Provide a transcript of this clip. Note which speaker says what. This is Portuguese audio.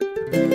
Speaker 1: Música